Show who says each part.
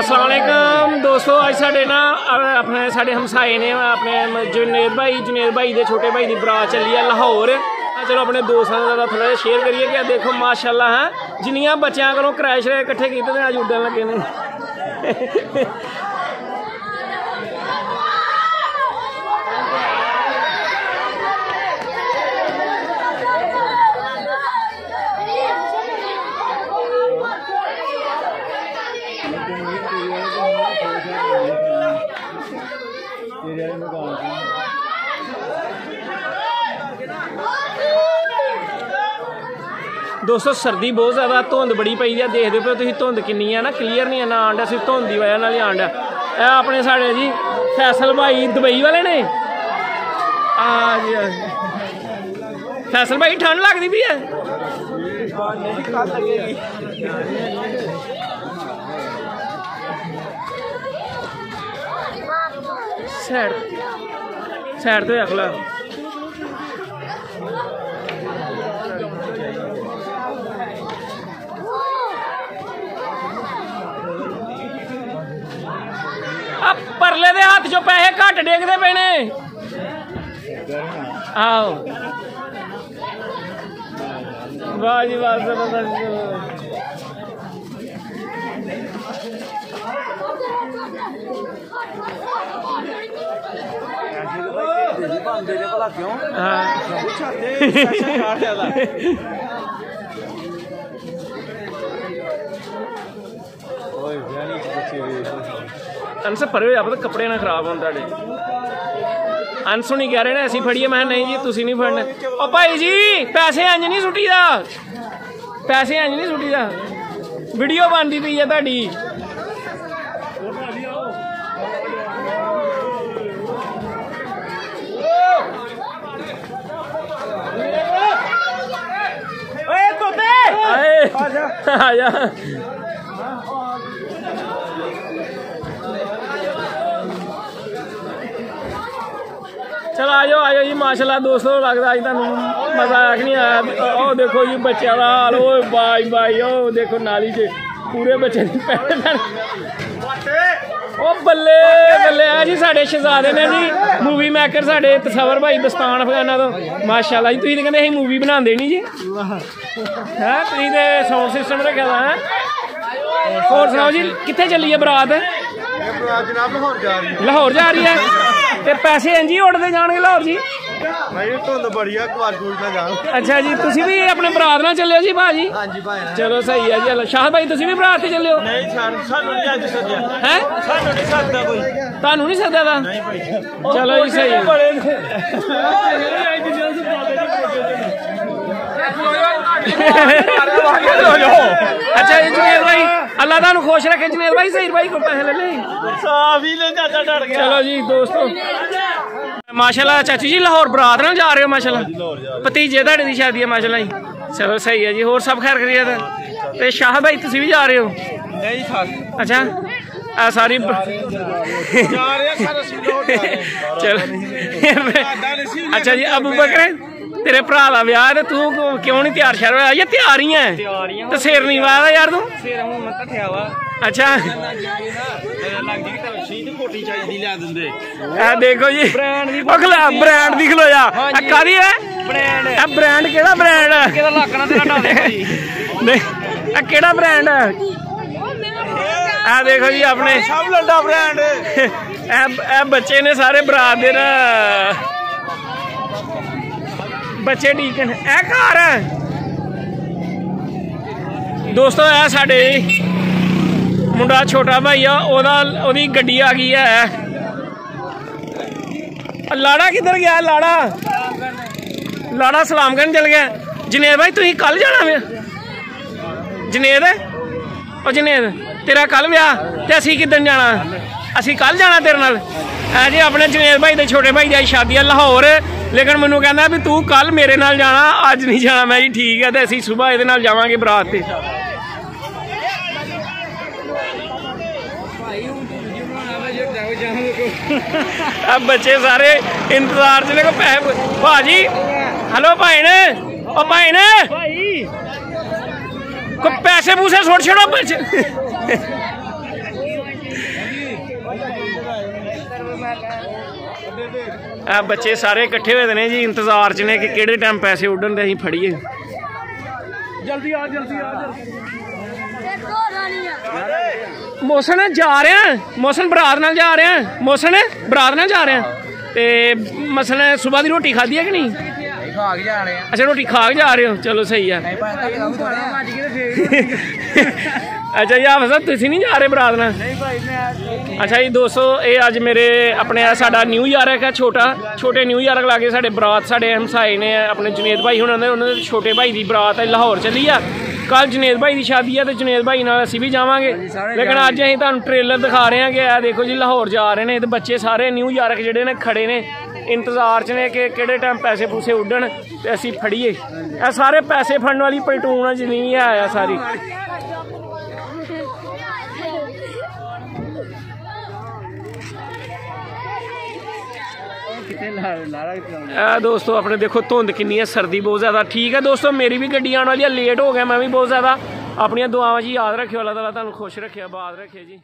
Speaker 1: ਅਸਲਾਮੁਅਲੈਕਮ ਦੋਸਤੋ, ਅੱਜ ਸਾਡੇ ਨਾ ਆਪਣੇ ਸਾਡੇ ਹਮਸਾਏ ਨੇ, ਆਪਣੇ ਜੁਨੇਦ ਭਾਈ ਜੁਨੇਦ ਭਾਈ ਦੇ ਛੋਟੇ ਭਾਈ ਦੀ ਬਰਾਤ ਚੱਲੀ ਆ ਲਾਹੌਰ। ਚਲੋ ਆਪਣੇ ਦੋਸਤਾਂ ਦਾ ਥੋੜਾ ਸ਼ੇਅਰ ਕਰੀਏ ਕਿ ਆਹ ਦੇਖੋ, ਮਾਸ਼ਾਅੱਲਾ, ਹੈ, ਜਿੰਨੀਆਂ ਬੱਚਿਆਂ ਕੋਲੋਂ ਕ੍ਰੈਸ਼ ਇਕੱਠੇ ਕੀਤੇ ਨੇ, ਅੱਜ ਉੱਡਣ ਲੱਗੇ ਨੇ। ਦੋਸਤੋ ਸਰਦੀ ਬਹੁਤ ਜ਼ਿਆਦਾ ਧੁੰਦ ਬੜੀ ਪਈ ਆ ਦੇਖਦੇ ਪਏ ਹੋ ਤੁਸੀਂ ਧੁੰਦ ਕਿੰਨੀ ਆ ਨਾ ਕਲੀਅਰ ਨਹੀਂ ਆ ਨਾ ਆਂਡਾ ਸਿਰਫ ਧੁੰਦ ਦੀ ਵਜ੍ਹਾ ਨਾਲ ਹੀ ਆਂਡਾ ਇਹ ਆਪਣੇ ਸਾਡੇ ਜੀ ਫੈਸਲ ਭਾਈ ਦੁਬਈ ਵਾਲੇ ਨੇ। ਆ ਜੀ ਆ ਜੀ। ਫੈਸਲ ਭਾਈ ਠੰਡ ਲੱਗਦੀ ਵੀ ਹੈ ਸਾਈਡ ਸਾਈਡ ਤੋਂ ਅਗਲਾ ਆ ਪਰਲੇ ਦੇ ਹੱਥ 'ਚੋਂ ਪੈਸੇ ਘੱਟ ਡੇਗਦੇ ਪਏ ਨੇ ਆਓ ਵਾਹ ਜੀ ਵਾਹ ਜ਼ਬਰਦਸਤ
Speaker 2: ਬੰਦੇ ਨੇ ਭਲਾ ਕਿਉਂ?
Speaker 1: ਹਾਂ
Speaker 2: ਛਾਤੇ ਸੈਸ਼ਨ ਕਾੜ ਲਿਆਦਾ ਓਏ ਵਿਆਨੀ ਚ ਬੱਚੇ ਵੇ
Speaker 1: ਅਨਸ ਭਰੇ ਹੋਏ ਕੱਪੜੇ ਨਾ ਖਰਾਬ ਹੋਣ ਤੁਹਾਡੇ। ਅਨਸੁਣੀ ਕਹਿ ਰਹੇ ਨੇ, ਅਸੀਂ ਫੜੀਏ। ਮੈਂ ਕਿਹਾ, ਨਹੀਂ ਜੀ, ਤੁਸੀਂ ਨਹੀਂ ਫੜਨੇ। ਓ ਭਾਈ ਜੀ, ਪੈਸੇ ਇੰਜ ਨਹੀਂ ਸੁੱਟੀਦਾ। ਪੈਸੇ ਇੰਜ ਨਹੀਂ ਸੁੱਟੀਦਾ। ਵੀਡੀਓ ਬਣਦੀ ਪਈ ਹੈ ਤੁਹਾਡੀ। ਆ ਜਾ ਚਲ ਆਜੋ ਆਜੋ ਜੀ, ਮਾਸ਼ਾਅੱਲਾ ਦੋਸਤੋ, ਲੱਗਦਾ ਅੱਜ ਤੁਹਾਨੂੰ ਮਜ਼ਾ ਆ ਕਿ ਨਹੀਂ ਆਇਆ? ਉਹ ਦੇਖੋ ਜੀ, ਬੱਚਿਆਂ ਦਾ ਹਾਲ, ਓਏ ਬਾਈ ਬਾਈ, ਉਹ ਦੇਖੋ ਨਾਲੀ 'ਚ ਪੂਰੇ ਬੱਚੇ ਦੀ ਪੈਣ ਉਹ ਬੱਲੇ ਬੱਲੇ ਆ ਜੀ ਸਾਡੇ ਸ਼ਹਜ਼ਾਦੇ ਨੇ ਜੀ। ਮੂਵੀ ਮੇਕਰ ਸਾਡੇ ਤਸਵਰ ਭਾਈ ਦਸਤਾਨ ਅਫਗਾਨਾ ਤੋਂ। ਮਾਸ਼ਾਅੱਲਾ ਜੀ ਤੁਸੀਂ ਕਹਿੰਦੇ ਅਸੀਂ ਮੂਵੀ ਬਣਾਉਂਦੇ ਨਹੀਂ ਜੀ। ਹੈ ਤੁਸੀਂ ਤੇ ਸਾਊਂਡ ਸਿਸਟਮ ਰੱਖਿਆ ਦਾ ਹੈ। ਹੋਰ ਸੁਣਾਓ ਜੀ ਕਿੱਥੇ ਚੱਲੀ ਹੈ ਬਰਾਤ?
Speaker 2: ਇਹ ਬਰਾਤ ਜਨਾਬ ਲਾਹੌਰ ਜਾ ਰਹੀ
Speaker 1: ਲਾਹੌਰ ਜਾ ਰਹੀ ਹੈ। ਤੇ ਪੈਸੇ ਇੰਜ ਹੀ ਉੱਡਦੇ ਜਾਣਗੇ ਲਾਹੌਰ ਜੀ।
Speaker 2: ਭਾਈ ਧੁੰਦ ਬੜੀ ਆ ਕੁਆਰ ਕੁੜ ਨਾ ਜਾਣ।
Speaker 1: ਅੱਛਾ ਜੀ ਤੁਸੀਂ ਵੀ ਆਪਣੇ ਬਰਾਤ ਨਾਲ ਚੱਲਿਓ ਜੀ ਭਾਜੀ
Speaker 2: ਹਾਂਜੀ ਭਾਈ
Speaker 1: ਚਲੋ ਸਹੀ ਹੈ ਜੀ ਅੱਲਾ ਸ਼ਾਹ ਭਾਈ ਤੁਸੀਂ ਵੀ ਬਰਾਤ ਤੇ ਚੱਲਿਓ।
Speaker 2: ਨਹੀਂ ਸਾਨੂੰ ਸਾਨੂੰ ਨਹੀਂ ਅੱਜ ਸੱਦਿਆ।
Speaker 1: ਹੈ?
Speaker 2: ਸਾਨੂੰ ਨਹੀਂ ਸੱਦਦਾ ਕੋਈ।
Speaker 1: ਤੁਹਾਨੂੰ ਨਹੀਂ ਸੱਦਿਆ ਦਾ
Speaker 2: ਨਹੀਂ ਭਾਈ।
Speaker 1: ਚਲੋ ਜੀ ਸਹੀ ਹੈ ਅੱਛਾ ਜੀ ਜਨੇਰ ਭਾਈ ਅੱਲਾ ਤੁਹਾਨੂੰ ਖੁਸ਼ ਰੱਖੇ। ਜਨੇਰ ਭਾਈ ਸਹੀਰ ਭਾਈ ਕੋਲ ਪੈਸੇ ਲੈ ਲੈ
Speaker 2: ਸਾਫ਼ ਹੀ ਲੈ ਜਾਂਦਾ ਡਰ ਗਿਆ।
Speaker 1: ਚਲੋ ਜੀ ਦੋਸਤੋ। ਮਾਸ਼ਾਅੱਲਾ ਚਾਚੂ ਜੀ ਲਾਹੌਰ ਬਰਾਤ ਨਾਲ ਜਾ ਰਹੇ ਹੋ ਮਾਸ਼ਾਅੱਲਾ? ਭਤੀਜੇ ਤੁਹਾਡੇ ਦੀ ਸ਼ਾਦੀ ਹੈ ਮਾਸ਼ਾਅੱਲਾ ਜੀ। ਚਲੋ ਸਹੀ ਹੈ ਜੀ ਹੋਰ ਸਭ ਖੈਰ ਕਰੀਏ ਤਾਂ? ਤੇ ਸ਼ਾਹ ਭਾਈ ਤੁਸੀਂ ਵੀ ਜਾ ਰਹੇ ਹੋ?
Speaker 2: ਨਹੀਂ ਸੱਦ
Speaker 1: ਅੱਛਾ ਆ ਸਾਰੀ
Speaker 2: ਜਾ ਰਿਹਾ ਸਾਰਾ ਸਿਲੋਟ
Speaker 1: ਚਲ। ਅੱਛਾ ਜੀ ਅਬੂ ਬਕਰ ਤੇਰੇ ਭਰਾ ਦਾ ਵਿਆਹ ਤੇ ਤੂੰ ਕਿਉਂ- ਨਹੀਂ ਤਿਆਰ ਸ਼ਰ ਹੋਇਆ? ਇਹ ਤਿਆਰ ਹੀ ਹੈ
Speaker 2: ਤਿਆਰੀਆਂ
Speaker 1: ਤੇ ਸਿਰ ਨਹੀਂ ਵਾਦਾ ਯਾਰ ਤੂੰ?
Speaker 2: ਸਿਰ ਹੁਣ ਮੈਂ ਤੱਠਿਆ ਵਾ।
Speaker 1: ਅੱਛਾ।
Speaker 2: ਲੱਗ ਜੀ ਤਾਂ ਸ਼ੀਤ ਕੋਟੀ ਚਾਹੀਦੀ ਲਿਆ ਦਿੰਦੇ
Speaker 1: ਇਹ ਦੇਖੋ ਜੀ।
Speaker 2: ਬ੍ਰਾਂਡ ਦੀ
Speaker 1: ਖਲਾ ਬ੍ਰਾਂਡ ਦੀ ਖਲੋਇਆ। ਇਹ ਕਾਦੀ ਹੈ
Speaker 2: ਬ੍ਰਾਂਡ
Speaker 1: ਇਹ ਬ੍ਰਾਂਡ ਕਿਹੜਾ ਬ੍ਰਾਂਡ ਹੈ
Speaker 2: ਕਿਹਦਾ ਲੱਕਣਾ ਤੇਰਾ ਢਾ ਦੇ ਭਾਈ
Speaker 1: ਨਹੀਂ ਇਹ ਕਿਹੜਾ ਬ੍ਰਾਂਡ ਹੈ ਆ ਦੇਖੋ ਜੀ ਆਪਣੇ।
Speaker 2: ਸਭ ਲੰਡਾ ਬ੍ਰਾਂਡ
Speaker 1: ਇਹ ਇਹ ਬੱਚੇ ਨੇ ਸਾਰੇ ਬਰਾਤ ਦੇ ਨਾ ਬੱਚੇ ਠੀਕ ਨੇ। ਇਹ ਘਰ ਹੈ ਦੋਸਤੋ, ਇਹ ਸਾਡੇ ਮੁੰਡਾ ਛੋਟਾ ਭਾਈ ਆ, ਉਹਦਾ, ਉਹਦੀ ਗੱਡੀ ਆ ਗਈ ਹੈ ਲਾੜਾ ਕਿੱਧਰ ਗਿਆ, ਲਾੜਾ? ਲਾੜਾ ਸਲਾਮ ਕਰਨ ਚਲ ਗਿਆ। ਜਨੇਦ ਭਾਈ, ਤੁਸੀਂ ਕੱਲ ਜਾਣਾ ਵੇ? ਜਨੇਦ ਉਹ ਜਨੇਦ ਤੇਰਾ ਕੱਲ ਵਿਆਹ ਤੇ ਅਸੀਂ ਕਿੱਦਣ ਜਾਣਾ? ਅਸੀਂ ਕੱਲ ਜਾਣਾ ਤੇਰੇ ਨਾਲ? ਐ ਜੀ ਆਪਣੇ ਜਨੇਦ ਭਾਈ ਦੇ ਛੋਟੇ ਭਾਈ ਦੀ ਸ਼ਾਦੀ ਆ ਲਾਹੌਰ ਲੇਕਿਨ ਮੈਨੂੰ ਕਹਿੰਦਾ ਵੀ ਤੂੰ ਕੱਲ ਮੇਰੇ ਨਾਲ ਜਾਣਾ ਅੱਜ ਨਹੀਂ ਜਾਣਾ। ਮੈਂ ਜੀ ਠੀਕ ਹੈ ਤੇ ਅਸੀਂ ਸਵੇਰ ਇਹਦੇ ਨਾਲ ਜਾਵਾਂਗੇ ਬਰਾਤ ਤੇ। ਆ ਬੱਚੇ ਸਾਰੇ ਇੰਤਜ਼ਾਰ 'ਚ ਨੇ ਕੋ ਪੈਸੇ ਭਾਜੀ ਹਲੋ ਭਾਈਨ ਉਹ ਭਾਈਨ ਕੋ ਪੈਸੇ ਪੂਸੇ ਛੋੜ ਛੋੜੋ ਬੱਚੇ। ਆ ਬੱਚੇ ਸਾਰੇ ਇਕੱਠੇ ਹੋਏ ਨੇ ਜੀ ਇੰਤਜ਼ਾਰ ਚ ਨੇ ਕਿ ਕਿਹੜੇ ਟਾਈਮ ਪੈਸੇ ਉੱਡਣ ਦੇ ਅਸੀਂ ਫੜੀਏ।
Speaker 2: ਜਲਦੀ ਆ ਜਲਦੀ ਆ
Speaker 1: ਮੋਸਨ ਜਾ ਰਿਹਾ ਮੋਸਨ ਬਰਾਤ ਨਾਲ ਜਾ ਰਿਹਾ ਮੋਸਨ ਬਰਾਤ ਨਾਲ ਜਾ ਰਿਹਾ। ਤੇ ਮਸਲਾ ਸਵੇਰ ਦੀ ਰੋਟੀ ਖਾਧੀ ਹੈ ਕਿ ਨਹੀਂ?
Speaker 2: ਖਾ ਕੇ ਜਾਣੇ ਆ
Speaker 1: ਅੱਛਾ ਰੋਟੀ ਖਾ ਕੇ ਜਾ ਰਹੇ ਹੋ ਚਲੋ ਸਹੀ ਆ
Speaker 2: ਨਹੀਂ ਭਾਈ
Speaker 1: ਅੱਛਾ ਯਾ ਫਸਾ ਤੁਸੀਂ ਨਹੀਂ ਜਾ ਰਹੇ ਬਰਾਤ ਨਾਲ
Speaker 2: ਨਹੀਂ ਭਾਈ ਮੈਂ
Speaker 1: ਅੱਛਾ ਜੀ ਦੋਸਤੋ ਇਹ ਅੱਜ ਮੇਰੇ ਆਪਣੇ ਆਹ ਸਾਡਾ ਨਿਊ ਯਾਰਕ ਹੈ ਛੋਟਾ ਛੋਟੇ ਨਿਊ ਯਾਰਕ ਲਾਗੇ ਸਾਡੇ ਬਰਾਤ ਸਾਡੇ ਹਮਸਾਏ ਨੇ ਆਪਣੇ ਜੁਨੇਦ ਭਾਈ ਹੁਣਾਂ ਦੇ ਉਹਨਾਂ ਦੇ ਛੋਟੇ ਭਾਈ ਦੀ ਬਰਾਤ ਹੈ ਲਾਹੌਰ ਚੱਲੀ ਆ ਕੱਲ ਜੁਨੇਦ ਭਾਈ ਦੀ ਸ਼ਾਦੀ ਹੈ ਤੇ ਜੁਨੇਦ ਭਾਈ ਨਾਲ ਅਸੀਂ ਵੀ ਜਾਵਾਂਗੇ ਲੇਕਿਨ ਅੱਜ ਅਸੀਂ ਤੁਹਾਨੂੰ ਟ੍ਰੇਲਰ ਦਿਖਾ ਰਹੇ ਹਾਂ ਕਿ ਇਹ ਦੇਖੋ ਜੀ ਲਾਹੌਰ ਜਾ ਰਹੇ ਨੇ ਤੇ ਬੱਚੇ ਸਾਰੇ ਨਿਊ ਯਾਰਕ ਜਿਹੜੇ ਨੇ ਖੜੇ ਨੇ ਇੰਤਜ਼ਾਰ 'ਚ ਨੇ ਕਿ ਕਿਹੜੇ ਟਾਈਮ ਪੈਸੇ ਪੂਸੇ ਉੱਡਣ ਤੇ ਅਸੀਂ ਫੜੀਏ। ਇਹ ਸਾਰੇ ਪੈਸੇ ਫੜਨ ਵਾਲੀ ਪਲਟੂਨ ਆ ਜਿੰਨੀ ਹੈ ਆ ਸਾਰੀ। ਇਹ ਦੋਸਤੋ ਆਪਣੇ ਦੇਖੋ ਧੁੰਦ ਕਿੰਨੀ ਹੈ ਸਰਦੀ ਬਹੁਤ ਜ਼ਿਆਦਾ। ਠੀਕ ਹੈ ਦੋਸਤੋ ਮੇਰੀ ਵੀ ਗੱਡੀ ਆਉਣ ਵਾਲੀ ਹੈ ਲੇਟ ਹੋ ਗਿਆ ਮੈਂ ਵੀ ਬਹੁਤ ਜ਼ਿਆਦਾ। ਆਪਣੀਆਂ ਦੁਆਵਾਂ ਜੀ ਯਾਦ ਰੱਖਿਓ ਅੱਲਾਹ ਤਾਲਾ ਤੁਹਾਨੂੰ ਖੁਸ਼ ਰੱਖਿਆ ਬਾਦ ਰੱਖੇ ਜੀ।